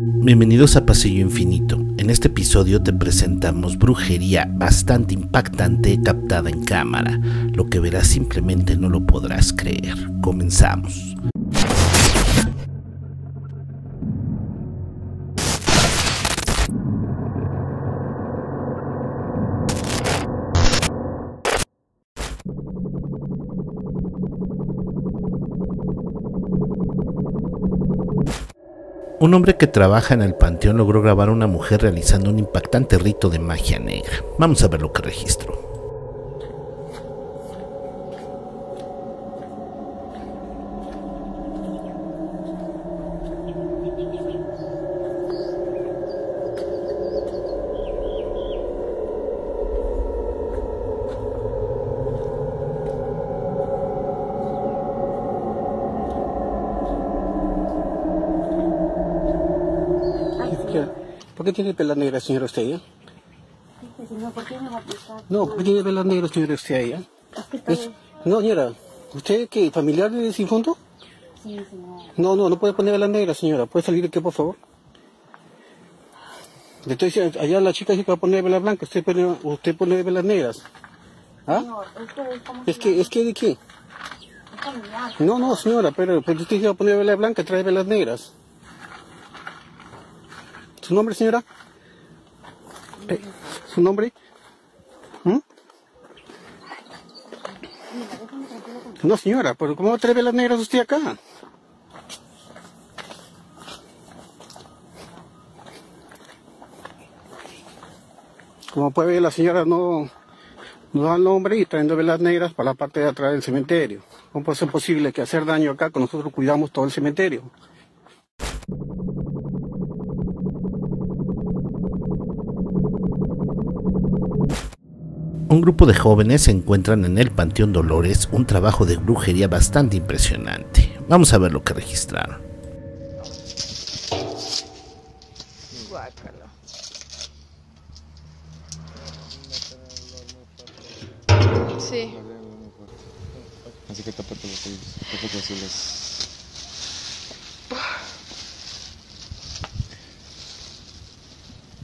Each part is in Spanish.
Bienvenidos a Pasillo Infinito. En este episodio te presentamos brujería bastante impactante captada en cámara. Lo que verás simplemente no lo podrás creer. Comenzamos. Un hombre que trabaja en el panteón logró grabar a una mujer realizando un impactante rito de magia negra. Vamos a ver lo que registró. ¿Por qué tiene pelas negras, señora, usted ya? Señor, ¿por qué me va a aplicar? No, ¿por qué tiene pelas negras, señora, usted ya? Es que Es-. No, señora, ¿usted qué, familiar de difunto? Sí, señor. No, no, no puede poner velas negras, señora. ¿Puede salir de aquí, por favor? Le estoy diciendo, allá la chica dice que va a poner velas blancas, usted pone, usted pone velas negras. ¿Ah? Esto es como Es que, es que, ¿de qué? No, no, señora, pero, pero usted dice que va a poner velas blancas, trae velas negras. ¿Su nombre, señora? Eh, ¿Su nombre? ¿Mm? No, señora, pero ¿cómo va a traer velas negras usted acá? Como puede ver, la señora no, no da el nombre y trayendo velas negras para la parte de atrás del cementerio. ¿Cómo puede ser posible que hacer daño acá con nosotros cuidamos todo el cementerio? Grupo de jóvenes encuentran en el Panteón Dolores un trabajo de brujería bastante impresionante. Vamos a ver lo que registraron. Sí. Así que tápate los oídos, tápate así las...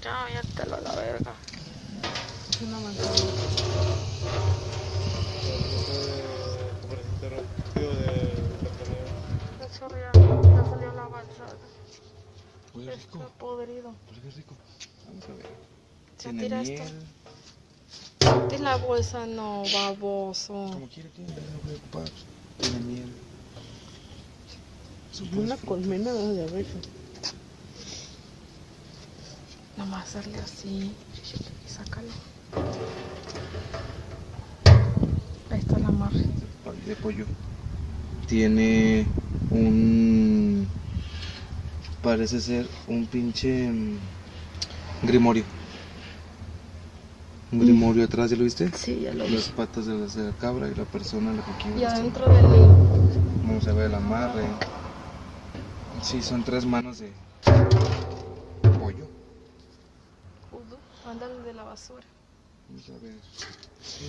Ya, ya te lo a la verga. Una Eso ya, ya salió la manzana. Huele Está rico, podrido. huele rico. Vamos a ver. Ya Tiene tira esto. miel. De la bolsa no, baboso. Como quiere, tiene, no voy a ocupar. Tiene miel. Una colmena de abeja. Nomás darle así. Y sácalo. Ahí está la. Pal de pollo. Tiene un... Parece ser un pinche... mm, Grimorio. Un grimorio atrás, ¿ya lo viste? Sí, ya lo vi. Las patas de la, de la cabra y la persona la que. Y adentro del Vamos a ver el amarre. Sí, son tres manos de pollo. judo, ándale de la basura. Vamos a ver. Sí,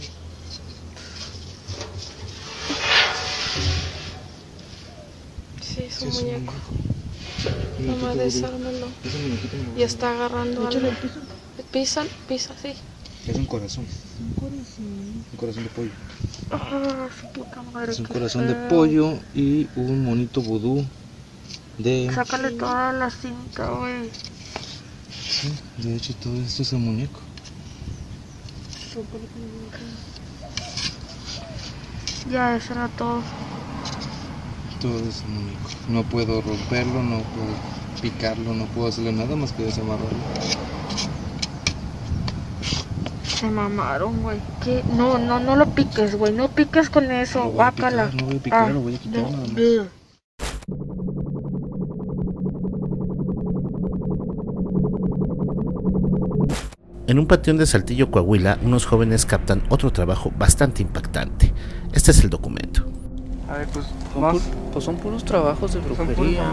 Sí, es un muñeco. un muñequito me lo Y está agarrando algo. Pisa, pisa, sí. Es un corazón. Un corazón de pollo. Ah, su puta madre. Es un corazón de feo. pollo y un monito vudú de... Sácale toda la cinta, güey. Sí, de hecho todo esto es el muñeco. Ya, eso era todo. Es. No puedo romperlo, no puedo picarlo, no puedo hacerle nada más que desamarrarlo. Se mamaron, güey. ¿Qué? No, no, no lo piques, güey. No piques con eso. Lo voy a Guácala. picar, no voy a picar, Ah, lo voy a quitar no, nada más. bleh. En un panteón de Saltillo, Coahuila, unos jóvenes captan otro trabajo bastante impactante. Este es el documento. A ver, pues, Son más. pu- pues son puros trabajos de brujería.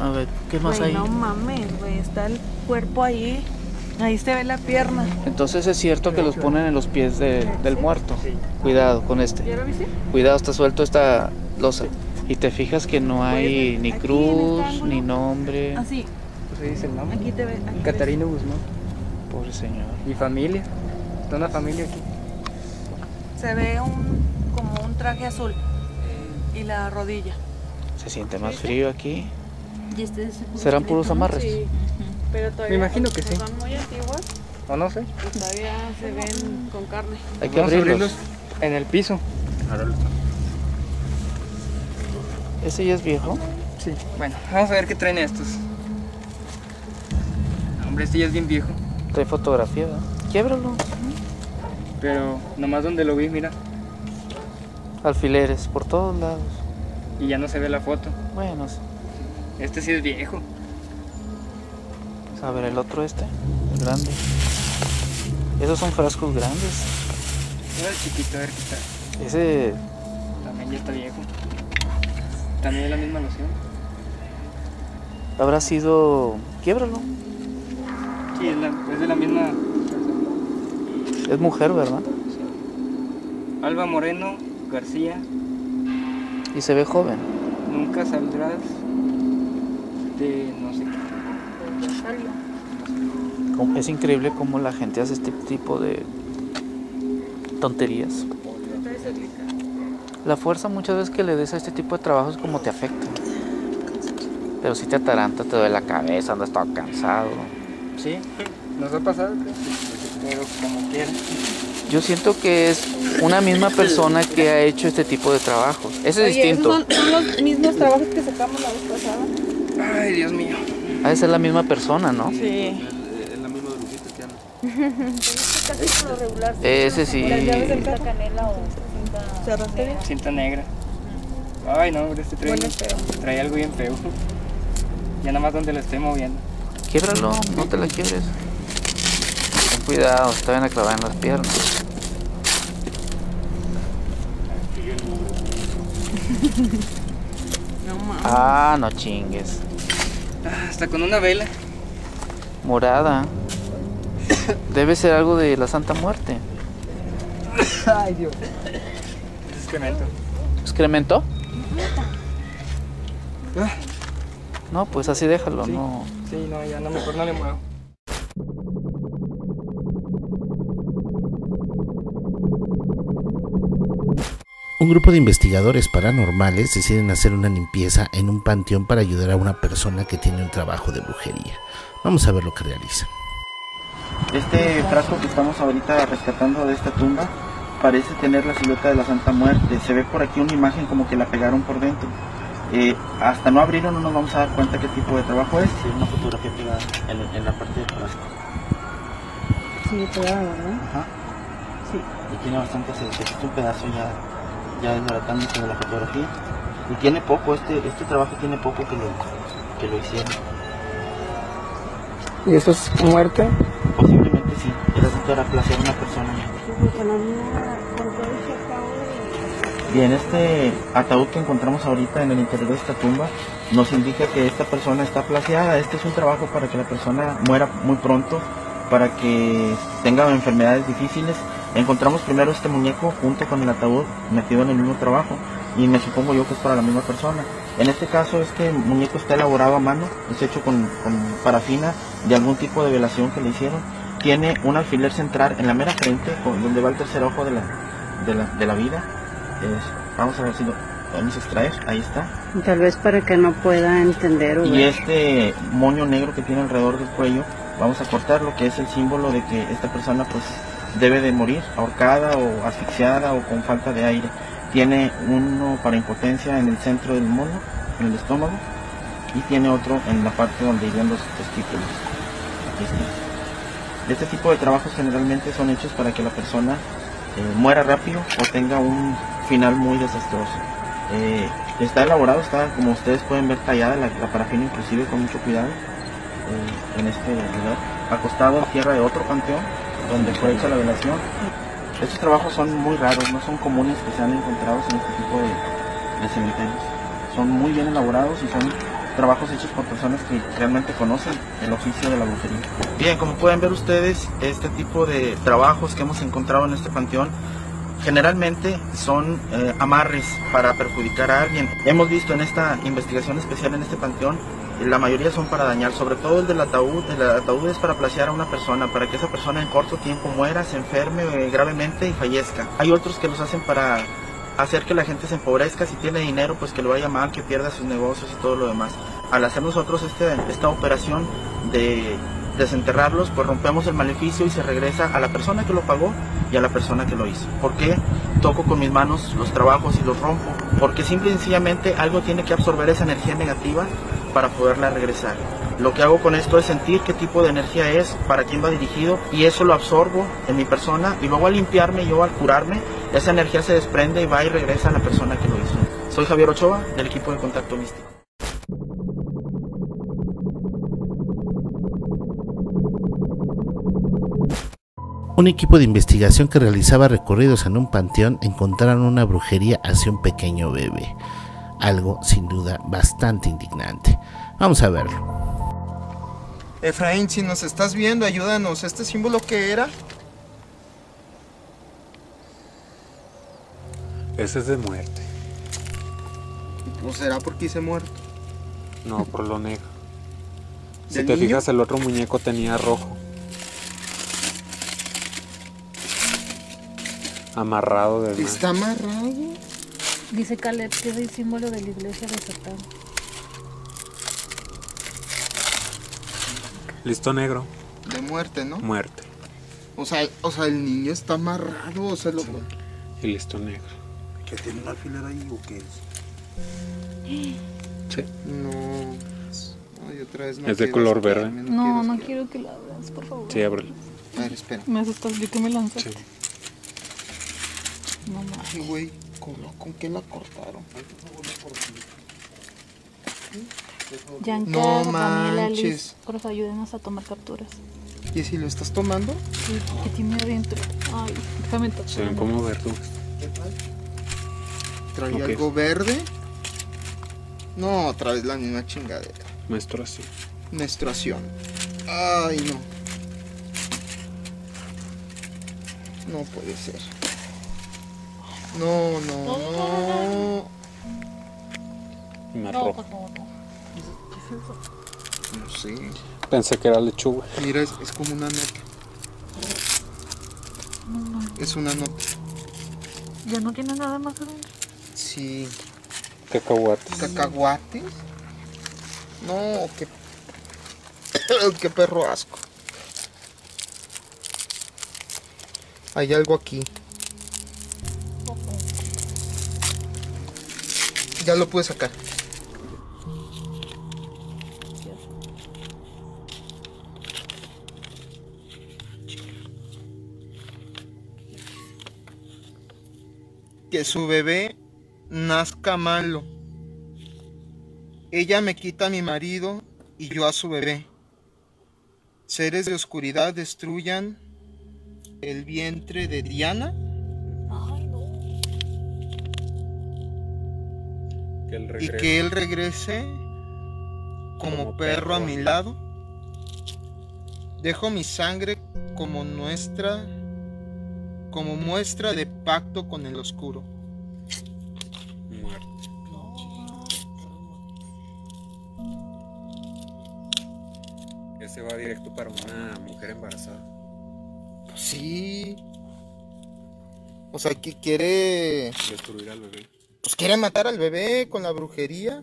A ver, ¿qué más Güey, hay? no mames, güey, está el cuerpo ahí. Ahí se ve la pierna. Entonces es cierto que los ponen en los pies de- del muerto. Cuidado con este. Cuidado, está suelto esta losa. Y te fijas que no hay ni el cruz, ni nombre. Así, Pues ahí dice el nombre. aquí te ve. Catarina Guzmán. Pobre señor. Y familia. Está una familia aquí. Se ve un, un traje azul y la rodilla. Se siente más frío aquí. Y este es el ¿Serán puros amarres? Pero todavía Me imagino que sí. son muy antiguas O no sé. y todavía se ven con carne. Hay que abrirlos. en el piso. ¿Ese ya es viejo? Sí. Bueno, vamos a ver qué traen estos. Hombre, este ya es bien viejo. Trae fotografía, ¿verdad? Quiebralo. Pero nomás donde lo vi, mira. Alfileres por todos lados. Y ya no se ve la foto. Bueno, sí. Este sí es viejo. a ver el otro este, el grande. Esos son frascos grandes. Mira el chiquito, a ver qué tal. Ese También ya está viejo. También es la misma loción. habrá sido... Quiebralo. Sí, es, la- es de la misma persona. Es mujer, ¿verdad? Alba Moreno García, Y se ve joven. nunca saldrás de no sé qué. Es increíble cómo la gente hace este tipo de tonterías. La fuerza muchas veces que le des a este tipo de trabajos como te afecta. Pero si te ataranta, te duele la cabeza, andas todo cansado. Sí, nos ha pasado, pero como quiera. Yo siento que es una misma persona que ha hecho este tipo de trabajos. Ese es Oye, distinto. ¿esos son, son los mismos trabajos que sacamos la vez pasada. Ay, Dios mío. Ha de ser la misma persona, ¿no? Sí. Casi por lo regular. Ese sí. Las llaves del canela o cinta. ¿Cerraste bien? Cinta negra. Ay, no, hombre, este trae, feo. trae algo bien feo. Ya nada más donde lo esté moviendo. Quiebralo, no te la quiebres. Ten cuidado, te van a clavar en las piernas. No mames. Ah, no chingues. Ah, hasta con una vela. Morada. Debe ser algo de la Santa Muerte. Ay, Dios. Es excremento. ¿Excremento? Ah, No, pues así déjalo, Sí. no. sí, no, ya no, mejor no le muevo. Un grupo de investigadores paranormales deciden hacer una limpieza en un panteón para ayudar a una persona que tiene un trabajo de brujería. Vamos a ver lo que realizan. Este frasco que estamos ahorita rescatando de esta tumba parece tener la silueta de la Santa Muerte. Se ve por aquí una imagen como que la pegaron por dentro. Eh, hasta no abrirlo no nos vamos a dar cuenta qué tipo de trabajo es. Sí, una fotografía pegada en, en la parte del frasco. Sí, pegada, ¿verdad? Ajá. Sí. Y tiene bastante es un pedazo ya, ya desbaratándose de la fotografía. Y tiene poco, este, este trabajo tiene poco que lo, que lo hicieron. ¿Y eso es muerte? Posiblemente sí. Era para placer a una persona. Bien, este ataúd que encontramos ahorita en el interior de esta tumba nos indica que esta persona está plaseada. Este es un trabajo para que la persona muera muy pronto, para que tenga enfermedades difíciles. Encontramos primero este muñeco junto con el ataúd metido en el mismo trabajo y me supongo yo que es para la misma persona. En este caso este muñeco está elaborado a mano, es hecho con, con parafina de algún tipo de velación que le hicieron. Tiene un alfiler central en la mera frente, con- donde va el tercer ojo de la, de la, de la vida. Es- vamos a ver si lo podemos extraer, ahí está. Tal vez para que no pueda entender o Y ver. este moño negro que tiene alrededor del cuello, vamos a cortarlo, que es el símbolo de que esta persona pues debe de morir ahorcada o asfixiada o con falta de aire. Tiene uno para impotencia en el centro del mono, en el estómago, y tiene otro en la parte donde irían los testículos. Está. Este tipo de trabajos generalmente son hechos para que la persona eh, muera rápido o tenga un final muy desastroso. Eh, está elaborado, está como ustedes pueden ver tallada la, la parafina inclusive con mucho cuidado eh, en este lugar, acostado en tierra de otro panteón donde fue hecha la velación. Estos trabajos son muy raros, no son comunes que sean encontrados en este tipo de, cementerios. Son muy bien elaborados y son trabajos hechos por personas que realmente conocen el oficio de la brujería. Bien, como pueden ver ustedes, este tipo de trabajos que hemos encontrado en este panteón Generalmente son eh, amarres para perjudicar a alguien. Hemos visto en esta investigación especial en este panteón, la mayoría son para dañar, sobre todo el del ataúd. El ataúd es para placear a una persona, para que esa persona en corto tiempo muera, se enferme eh, gravemente y fallezca. Hay otros que los hacen para hacer que la gente se empobrezca, si tiene dinero, pues que lo vaya mal, que pierda sus negocios y todo lo demás. Al hacer nosotros este, esta operación de desenterrarlos, pues rompemos el maleficio y se regresa a la persona que lo pagó y a la persona que lo hizo. ¿Por qué toco con mis manos los trabajos y los rompo? Porque simple y sencillamente algo tiene que absorber esa energía negativa para poderla regresar. Lo que hago con esto es sentir qué tipo de energía es, para quién va dirigido y eso lo absorbo en mi persona y luego al limpiarme yo, al curarme, esa energía se desprende y va y regresa a la persona que lo hizo. Soy Javier Ochoa del equipo de Contacto Místico. Un equipo de investigación que realizaba recorridos en un panteón encontraron una brujería hacia un pequeño bebé. Algo sin duda bastante indignante. Vamos a verlo. Efraín, si nos estás viendo, ayúdanos. ¿Este símbolo qué era? Ese es de muerte. ¿O será porque hice muerto? No, por lo negro. Si ¿Del te niño? fijas, el otro muñeco tenía rojo. Amarrado de. ¿Está amarrado? Dice Caleb que es el símbolo de la iglesia de Satán. Listo negro, De muerte, ¿no? muerte. O sea, o sea, el niño está amarrado, o sea, lo... Y listo negro. ¿Que tiene un alfiler ahí o qué es? Sí. No. Ay, otra vez no Es de color verde. No, no quiero que la abras, por favor. Sí, ábrelo. A ver, espera. Me asustas, vi que me lanzaste. Sí. No mames. Ay, güey, ¿con, ¿con qué la cortaron? Yanka, No Daniela, Liz, manches. por favor, ayúdenos a tomar capturas. ¿Y si lo estás tomando? Sí, ¿Qué tiene adentro? Ay, déjame tocar. Se ven como verdugas. ¿Trae Ok. algo verde? No, otra vez la misma chingadera. Menstruación. Menstruación. Ay, no. No puede ser. No, no, no. Y más No, rojo. No sé. Pensé que era lechuga. Mira, es, es como una nota. Es una nota. Ya no tiene nada más adentro. Sí. Cacahuates. ¿Cacahuates? No, qué. qué perro asco. Hay algo aquí. Ya lo pude sacar. Que su bebé nazca malo. Ella me quita a mi marido y yo a su bebé. Seres de oscuridad destruyan el vientre de Diana. Que él y regrese. que él regrese como, Como perro a perro. mi lado. Dejo mi sangre como nuestra, como muestra de pacto con el oscuro. Muerte. Ese va directo para una mujer embarazada. Sí. O sea, que quiere, Destruir al bebé. pues quiere matar al bebé con la brujería.